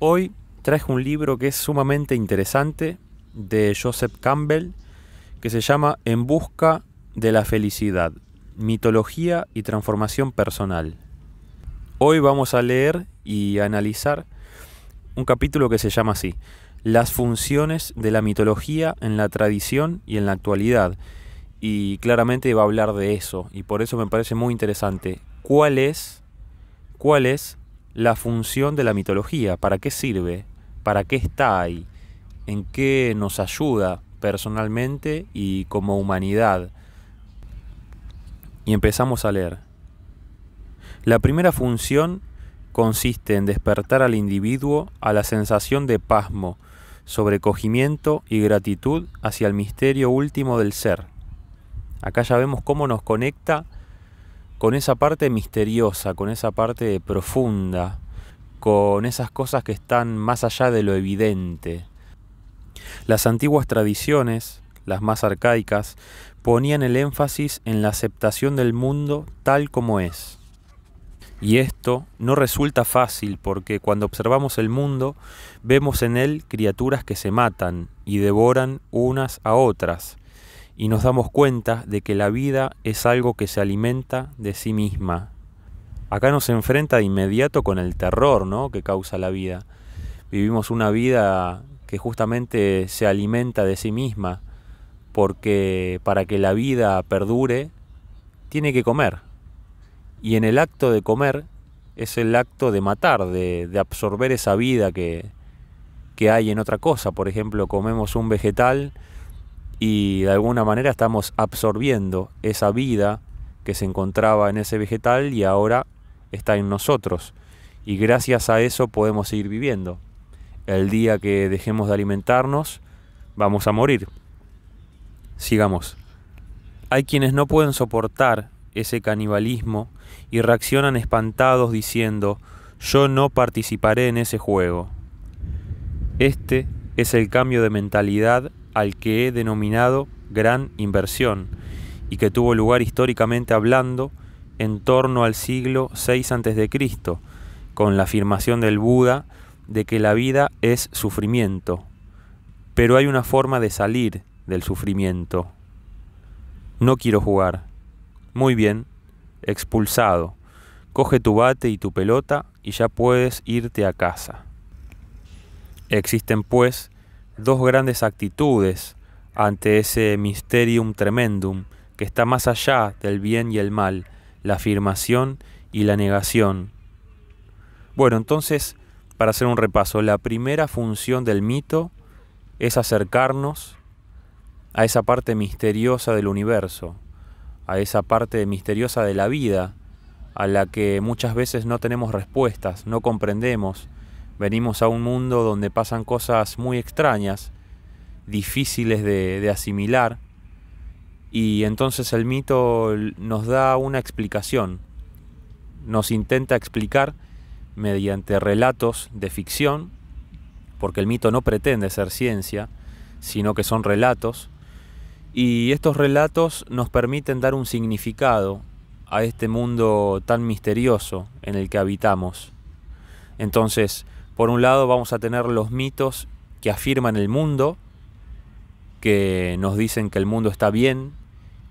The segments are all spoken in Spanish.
Hoy traje un libro que es sumamente interesante de Joseph Campbell que se llama En busca de la felicidad, mitología y transformación personal. Hoy vamos a leer y analizar un capítulo que se llama así, Las funciones de la mitología en la tradición y en la actualidad. Y claramente va a hablar de eso, y por eso me parece muy interesante. ¿Cuál es, cuál es la función de la mitología, para qué sirve, para qué está ahí, en qué nos ayuda personalmente y como humanidad. Y empezamos a leer. La primera función consiste en despertar al individuo a la sensación de pasmo, sobrecogimiento y gratitud hacia el misterio último del ser. Acá ya vemos cómo nos conecta con esa parte misteriosa, con esa parte profunda, con esas cosas que están más allá de lo evidente. Las antiguas tradiciones, las más arcaicas, ponían el énfasis en la aceptación del mundo tal como es. Y esto no resulta fácil porque cuando observamos el mundo vemos en él criaturas que se matan y devoran unas a otras, y nos damos cuenta de que la vida es algo que se alimenta de sí misma. Acá nos enfrenta de inmediato con el terror ¿no? que causa la vida. Vivimos una vida que justamente se alimenta de sí misma, porque para que la vida perdure, tiene que comer. Y en el acto de comer es el acto de matar, de, de absorber esa vida que, que hay en otra cosa. Por ejemplo, comemos un vegetal y de alguna manera estamos absorbiendo esa vida que se encontraba en ese vegetal y ahora está en nosotros. Y gracias a eso podemos seguir viviendo. El día que dejemos de alimentarnos, vamos a morir. Sigamos. Hay quienes no pueden soportar ese canibalismo y reaccionan espantados diciendo, yo no participaré en ese juego. Este es el cambio de mentalidad al que he denominado gran inversión y que tuvo lugar históricamente hablando en torno al siglo VI a.C., con la afirmación del Buda de que la vida es sufrimiento, pero hay una forma de salir del sufrimiento. No quiero jugar. Muy bien, expulsado. Coge tu bate y tu pelota y ya puedes irte a casa. Existen, pues, dos grandes actitudes ante ese mysterium tremendum que está más allá del bien y el mal, la afirmación y la negación. Bueno, entonces, para hacer un repaso, la primera función del mito es acercarnos a esa parte misteriosa del universo, a esa parte misteriosa de la vida, a la que muchas veces no tenemos respuestas, no comprendemos, Venimos a un mundo donde pasan cosas muy extrañas, difíciles de, asimilar, y entonces el mito nos da una explicación, nos intenta explicar mediante relatos de ficción, porque el mito no pretende ser ciencia, sino que son relatos, y estos relatos nos permiten dar un significado a este mundo tan misterioso en el que habitamos. Entonces, por un lado vamos a tener los mitos que afirman el mundo, que nos dicen que el mundo está bien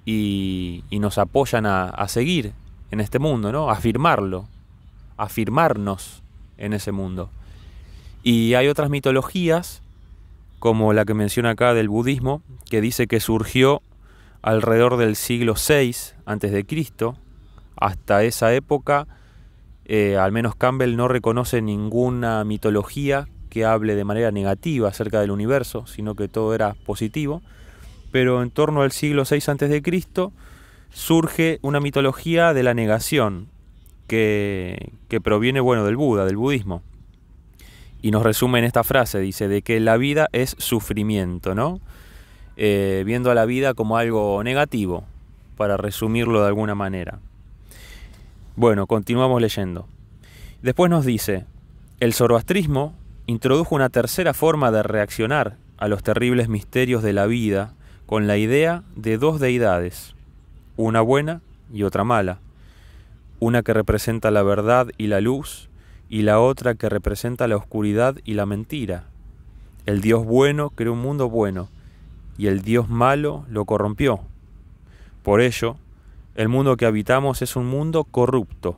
y, nos apoyan a, seguir en este mundo, ¿no? Afirmarlo, afirmarnos en ese mundo. Y hay otras mitologías, como la que menciona acá del budismo, que dice que surgió alrededor del siglo VI Cristo. Hasta esa época eh, al menos Campbell no reconoce ninguna mitología que hable de manera negativa acerca del universo, sino que todo era positivo. Pero en torno al siglo VI a.C. surge una mitología de la negación, que, proviene bueno, del Buda, del budismo. Y nos resume en esta frase, dice, de que la vida es sufrimiento, ¿no? Eh, viendo a la vida como algo negativo, para resumirlo de alguna manera. Bueno, continuamos leyendo. Después nos dice, el zoroastrismo introdujo una tercera forma de reaccionar a los terribles misterios de la vida con la idea de dos deidades, una buena y otra mala, una que representa la verdad y la luz y la otra que representa la oscuridad y la mentira. El Dios bueno creó un mundo bueno y el Dios malo lo corrompió. Por ello, el mundo que habitamos es un mundo corrupto.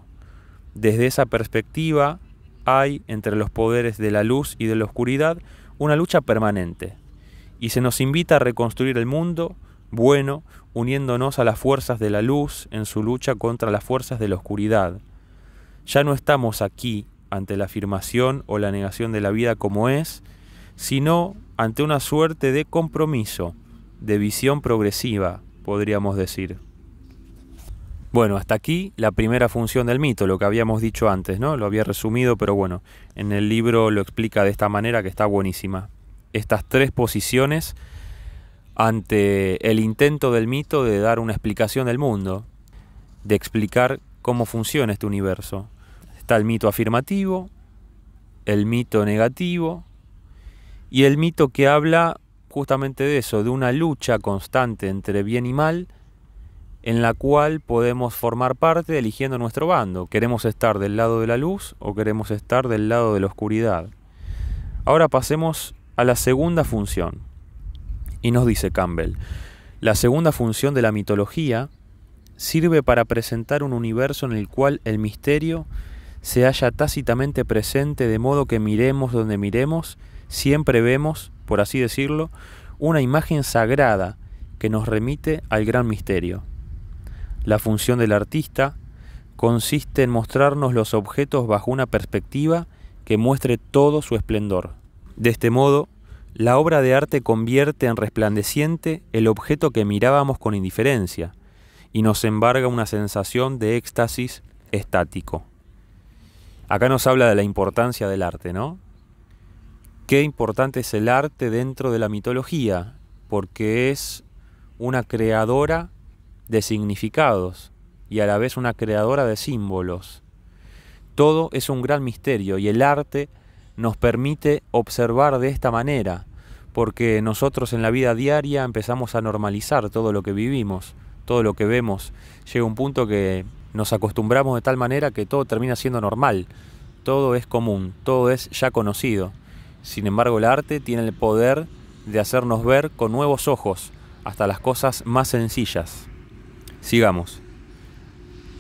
Desde esa perspectiva hay entre los poderes de la luz y de la oscuridad una lucha permanente. Y se nos invita a reconstruir el mundo bueno uniéndonos a las fuerzas de la luz en su lucha contra las fuerzas de la oscuridad. Ya no estamos aquí ante la afirmación o la negación de la vida como es, sino ante una suerte de compromiso, de visión progresiva, podríamos decir. Bueno, hasta aquí la primera función del mito, lo que habíamos dicho antes, ¿no? Lo había resumido, pero bueno, en el libro lo explica de esta manera que está buenísima. Estas tres posiciones ante el intento del mito de dar una explicación del mundo, de explicar cómo funciona este universo. Está el mito afirmativo, el mito negativo y el mito que habla justamente de eso, de una lucha constante entre bien y mal, en la cual podemos formar parte eligiendo nuestro bando. ¿Queremos estar del lado de la luz o queremos estar del lado de la oscuridad? Ahora pasemos a la segunda función, y nos dice Campbell, la segunda función de la mitología sirve para presentar un universo en el cual el misterio se halla tácitamente presente de modo que miremos donde miremos, siempre vemos, por así decirlo, una imagen sagrada que nos remite al gran misterio. La función del artista consiste en mostrarnos los objetos bajo una perspectiva que muestre todo su esplendor. De este modo, la obra de arte convierte en resplandeciente el objeto que mirábamos con indiferencia y nos embarga una sensación de éxtasis estático. Acá nos habla de la importancia del arte, ¿no? Qué importante es el arte dentro de la mitología, porque es una creadora de significados y a la vez una creadora de símbolos. Todo es un gran misterio y el arte nos permite observar de esta manera, porque nosotros en la vida diaria empezamos a normalizar todo lo que vivimos, todo lo que vemos. Llega un punto que nos acostumbramos de tal manera que todo termina siendo normal, todo es común, todo es ya conocido. Sin embargo, el arte tiene el poder de hacernos ver con nuevos ojos hasta las cosas más sencillas. Sigamos.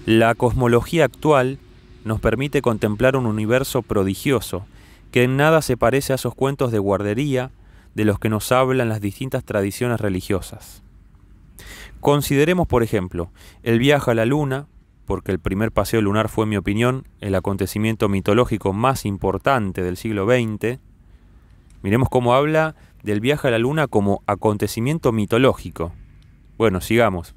La cosmología actual nos permite contemplar un universo prodigioso, que en nada se parece a esos cuentos de guardería de los que nos hablan las distintas tradiciones religiosas. Consideremos, por ejemplo, el viaje a la Luna, porque el primer paseo lunar fue, en mi opinión, el acontecimiento mitológico más importante del siglo XX. Miremos cómo habla del viaje a la Luna como acontecimiento mitológico. Bueno, sigamos.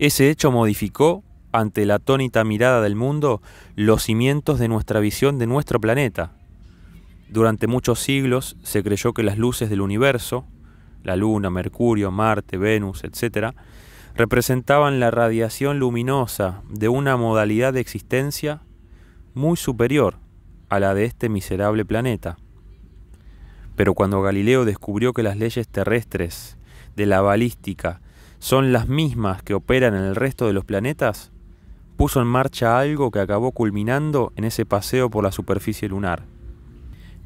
Ese hecho modificó, ante la atónita mirada del mundo, los cimientos de nuestra visión de nuestro planeta, durante muchos siglos se creyó que las luces del universo, la Luna, Mercurio, Marte, Venus, etc., representaban la radiación luminosa de una modalidad de existencia muy superior a la de este miserable planeta. Pero cuando Galileo descubrió que las leyes terrestres de la balística son las mismas que operan en el resto de los planetas, puso en marcha algo que acabó culminando en ese paseo por la superficie lunar.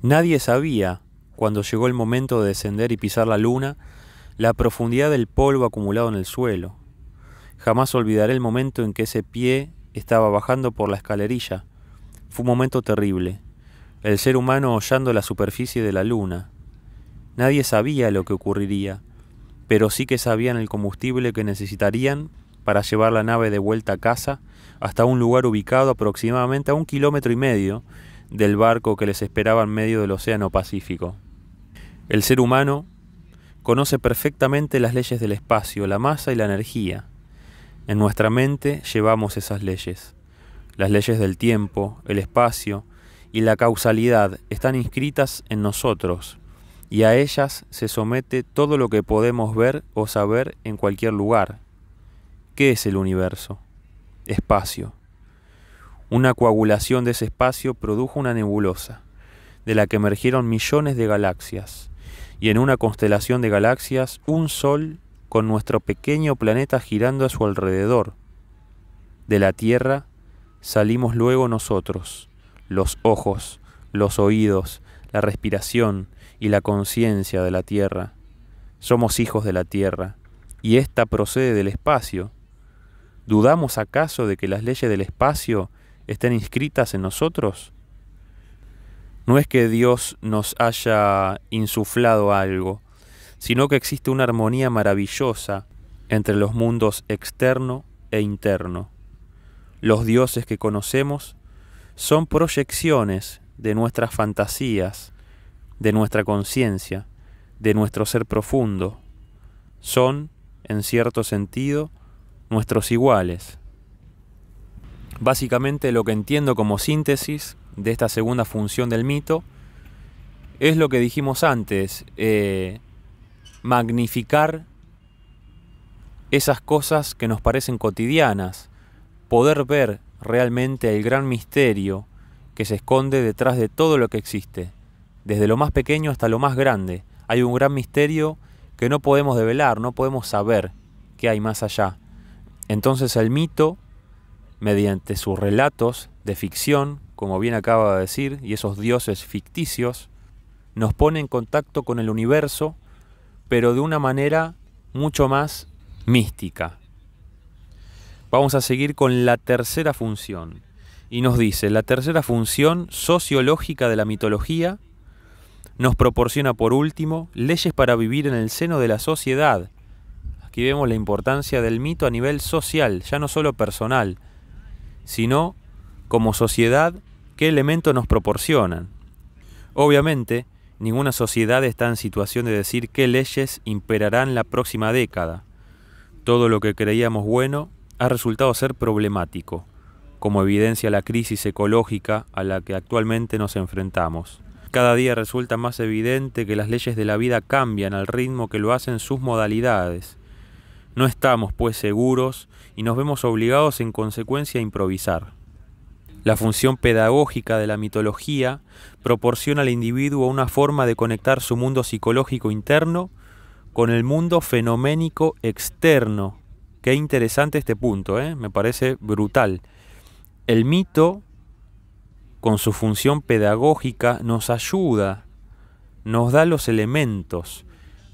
Nadie sabía, cuando llegó el momento de descender y pisar la luna, la profundidad del polvo acumulado en el suelo. Jamás olvidaré el momento en que ese pie estaba bajando por la escalerilla. Fue un momento terrible. El ser humano hollando la superficie de la luna. Nadie sabía lo que ocurriría, pero sí que sabían el combustible que necesitarían para llevar la nave de vuelta a casa hasta un lugar ubicado aproximadamente a un kilómetro y medio del barco que les esperaba en medio del Océano Pacífico. El ser humano conoce perfectamente las leyes del espacio, la masa y la energía. En nuestra mente llevamos esas leyes. Las leyes del tiempo, el espacio y la causalidad están inscritas en nosotros, y a ellas se somete todo lo que podemos ver o saber en cualquier lugar. ¿Qué es el universo? Espacio. Una coagulación de ese espacio produjo una nebulosa, de la que emergieron millones de galaxias, y en una constelación de galaxias un Sol con nuestro pequeño planeta girando a su alrededor. De la Tierra salimos luego nosotros, los ojos, los oídos, la respiración y la conciencia de la tierra. Somos hijos de la tierra, y ésta procede del espacio. ¿Dudamos acaso de que las leyes del espacio estén inscritas en nosotros? No es que Dios nos haya insuflado algo, sino que existe una armonía maravillosa entre los mundos externo e interno. Los dioses que conocemos son proyecciones de nuestras fantasías, de nuestra conciencia, de nuestro ser profundo. Son, en cierto sentido, nuestros iguales. Básicamente lo que entiendo como síntesis de esta segunda función del mito es lo que dijimos antes, eh, magnificar esas cosas que nos parecen cotidianas, poder ver realmente el gran misterio que se esconde detrás de todo lo que existe, desde lo más pequeño hasta lo más grande. Hay un gran misterio que no podemos develar, no podemos saber qué hay más allá. Entonces el mito, mediante sus relatos de ficción, como bien acaba de decir, y esos dioses ficticios, nos pone en contacto con el universo, pero de una manera mucho más mística. Vamos a seguir con la tercera función. Y nos dice, la tercera función sociológica de la mitología nos proporciona por último leyes para vivir en el seno de la sociedad. Aquí vemos la importancia del mito a nivel social, ya no solo personal, sino como sociedad, qué elementos nos proporcionan. Obviamente, ninguna sociedad está en situación de decir qué leyes imperarán la próxima década. Todo lo que creíamos bueno ha resultado ser problemático, como evidencia la crisis ecológica a la que actualmente nos enfrentamos. Cada día resulta más evidente que las leyes de la vida cambian al ritmo que lo hacen sus modalidades. No estamos, pues, seguros y nos vemos obligados en consecuencia a improvisar. La función pedagógica de la mitología proporciona al individuo una forma de conectar su mundo psicológico interno con el mundo fenoménico externo. Qué interesante este punto, ¿eh? me parece brutal. El mito con su función pedagógica, nos ayuda, nos da los elementos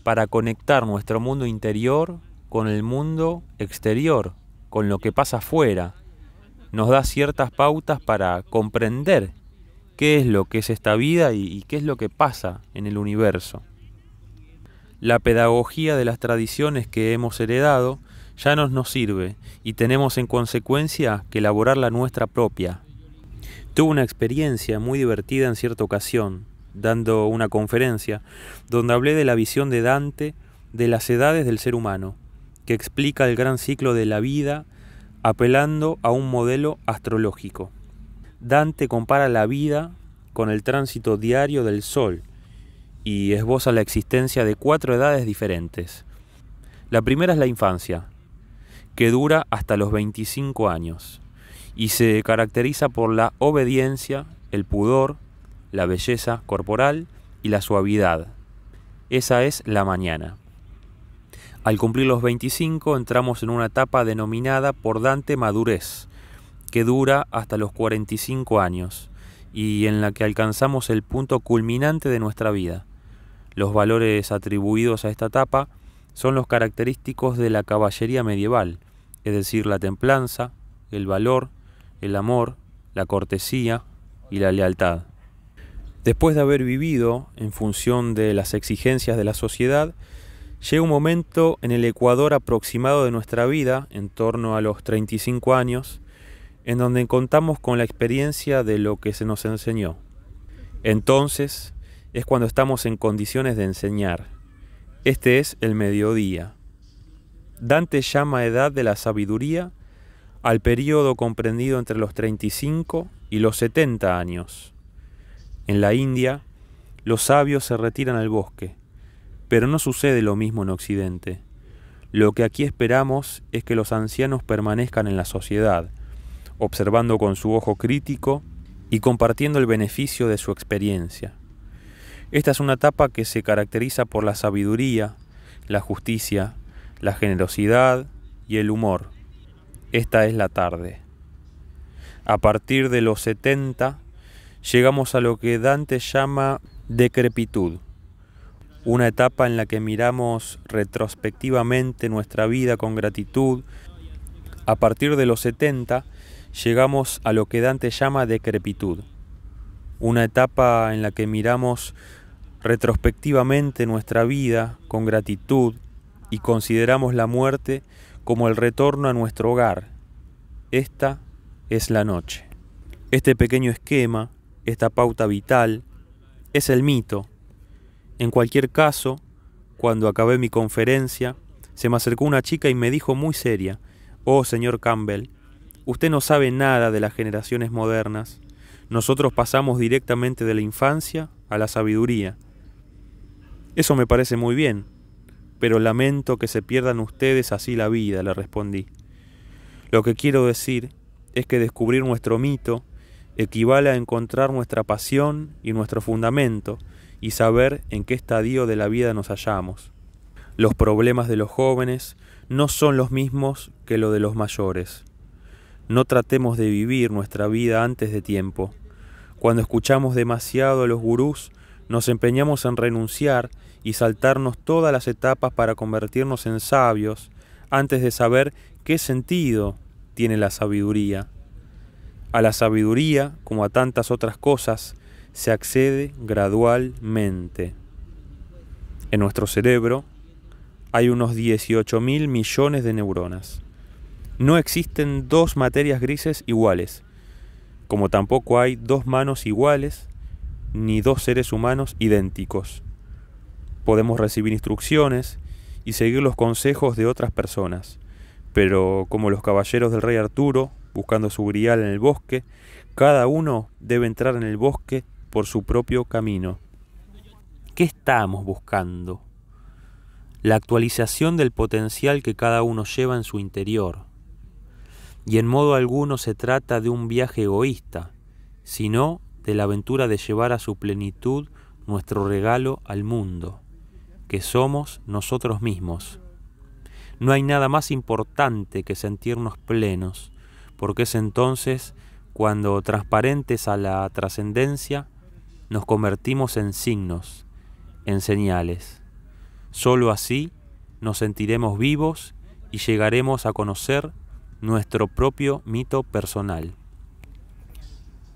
para conectar nuestro mundo interior con el mundo exterior, con lo que pasa afuera. Nos da ciertas pautas para comprender qué es lo que es esta vida y, qué es lo que pasa en el universo. La pedagogía de las tradiciones que hemos heredado ya nos nos sirve y tenemos en consecuencia que elaborar la nuestra propia, Tuve una experiencia muy divertida en cierta ocasión, dando una conferencia, donde hablé de la visión de Dante de las edades del ser humano, que explica el gran ciclo de la vida apelando a un modelo astrológico. Dante compara la vida con el tránsito diario del Sol y esboza la existencia de cuatro edades diferentes. La primera es la infancia, que dura hasta los 25 años y se caracteriza por la obediencia, el pudor, la belleza corporal y la suavidad. Esa es la mañana. Al cumplir los 25 entramos en una etapa denominada por Dante madurez, que dura hasta los 45 años y en la que alcanzamos el punto culminante de nuestra vida. Los valores atribuidos a esta etapa son los característicos de la caballería medieval, es decir, la templanza, el valor, el amor, la cortesía y la lealtad. Después de haber vivido en función de las exigencias de la sociedad, llega un momento en el ecuador aproximado de nuestra vida, en torno a los 35 años, en donde contamos con la experiencia de lo que se nos enseñó. Entonces es cuando estamos en condiciones de enseñar. Este es el mediodía. Dante llama edad de la sabiduría al periodo comprendido entre los 35 y los 70 años. En la India, los sabios se retiran al bosque, pero no sucede lo mismo en Occidente. Lo que aquí esperamos es que los ancianos permanezcan en la sociedad, observando con su ojo crítico y compartiendo el beneficio de su experiencia. Esta es una etapa que se caracteriza por la sabiduría, la justicia, la generosidad y el humor esta es la tarde. A partir de los 70 llegamos a lo que Dante llama decrepitud, una etapa en la que miramos retrospectivamente nuestra vida con gratitud. A partir de los 70 llegamos a lo que Dante llama decrepitud, una etapa en la que miramos retrospectivamente nuestra vida con gratitud y consideramos la muerte como el retorno a nuestro hogar. Esta es la noche. Este pequeño esquema, esta pauta vital, es el mito. En cualquier caso, cuando acabé mi conferencia, se me acercó una chica y me dijo muy seria, Oh, señor Campbell, usted no sabe nada de las generaciones modernas. Nosotros pasamos directamente de la infancia a la sabiduría. Eso me parece muy bien, pero lamento que se pierdan ustedes así la vida, le respondí. Lo que quiero decir es que descubrir nuestro mito equivale a encontrar nuestra pasión y nuestro fundamento y saber en qué estadio de la vida nos hallamos. Los problemas de los jóvenes no son los mismos que los de los mayores. No tratemos de vivir nuestra vida antes de tiempo. Cuando escuchamos demasiado a los gurús, nos empeñamos en renunciar y saltarnos todas las etapas para convertirnos en sabios antes de saber qué sentido tiene la sabiduría. A la sabiduría, como a tantas otras cosas, se accede gradualmente. En nuestro cerebro hay unos 18 mil millones de neuronas. No existen dos materias grises iguales, como tampoco hay dos manos iguales ni dos seres humanos idénticos. Podemos recibir instrucciones y seguir los consejos de otras personas, pero como los caballeros del rey Arturo buscando su grial en el bosque, cada uno debe entrar en el bosque por su propio camino. ¿Qué estamos buscando? La actualización del potencial que cada uno lleva en su interior. Y en modo alguno se trata de un viaje egoísta, sino de la aventura de llevar a su plenitud nuestro regalo al mundo, que somos nosotros mismos. No hay nada más importante que sentirnos plenos, porque es entonces cuando transparentes a la trascendencia nos convertimos en signos, en señales. Solo así nos sentiremos vivos y llegaremos a conocer nuestro propio mito personal.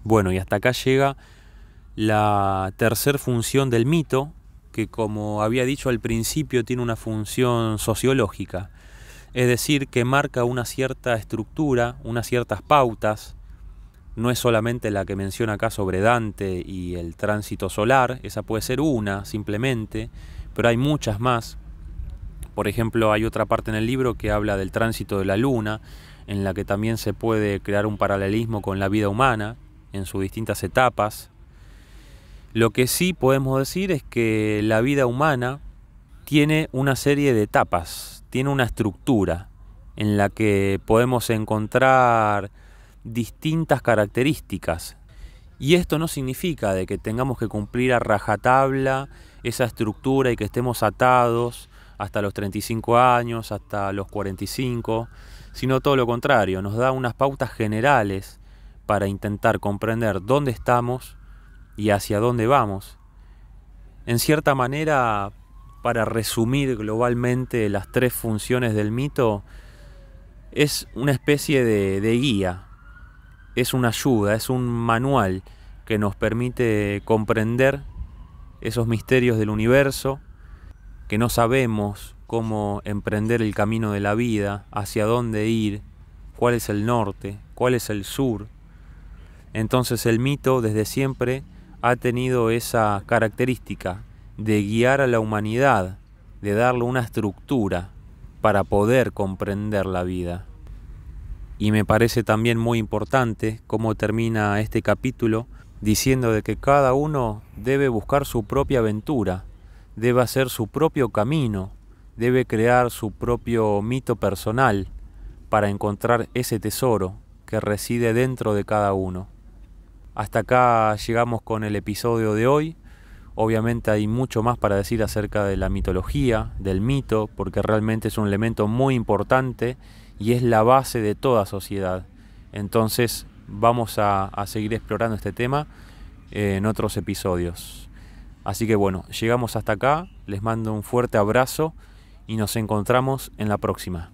Bueno, y hasta acá llega la tercera función del mito, que como había dicho al principio tiene una función sociológica es decir, que marca una cierta estructura, unas ciertas pautas, no es solamente la que menciona acá sobre Dante y el tránsito solar, esa puede ser una simplemente, pero hay muchas más. Por ejemplo, hay otra parte en el libro que habla del tránsito de la luna, en la que también se puede crear un paralelismo con la vida humana en sus distintas etapas. Lo que sí podemos decir es que la vida humana tiene una serie de etapas, tiene una estructura en la que podemos encontrar distintas características. Y esto no significa de que tengamos que cumplir a rajatabla esa estructura y que estemos atados hasta los 35 años, hasta los 45, sino todo lo contrario, nos da unas pautas generales para intentar comprender dónde estamos y hacia dónde vamos. En cierta manera para resumir globalmente las tres funciones del mito, es una especie de, guía, es una ayuda, es un manual que nos permite comprender esos misterios del universo, que no sabemos cómo emprender el camino de la vida, hacia dónde ir, cuál es el norte, cuál es el sur. Entonces el mito desde siempre ha tenido esa característica de guiar a la humanidad, de darle una estructura para poder comprender la vida. Y me parece también muy importante cómo termina este capítulo diciendo de que cada uno debe buscar su propia aventura, debe hacer su propio camino, debe crear su propio mito personal para encontrar ese tesoro que reside dentro de cada uno. Hasta acá llegamos con el episodio de hoy. Obviamente hay mucho más para decir acerca de la mitología, del mito, porque realmente es un elemento muy importante y es la base de toda sociedad. Entonces vamos a, seguir explorando este tema eh, en otros episodios. Así que bueno, llegamos hasta acá, les mando un fuerte abrazo y nos encontramos en la próxima.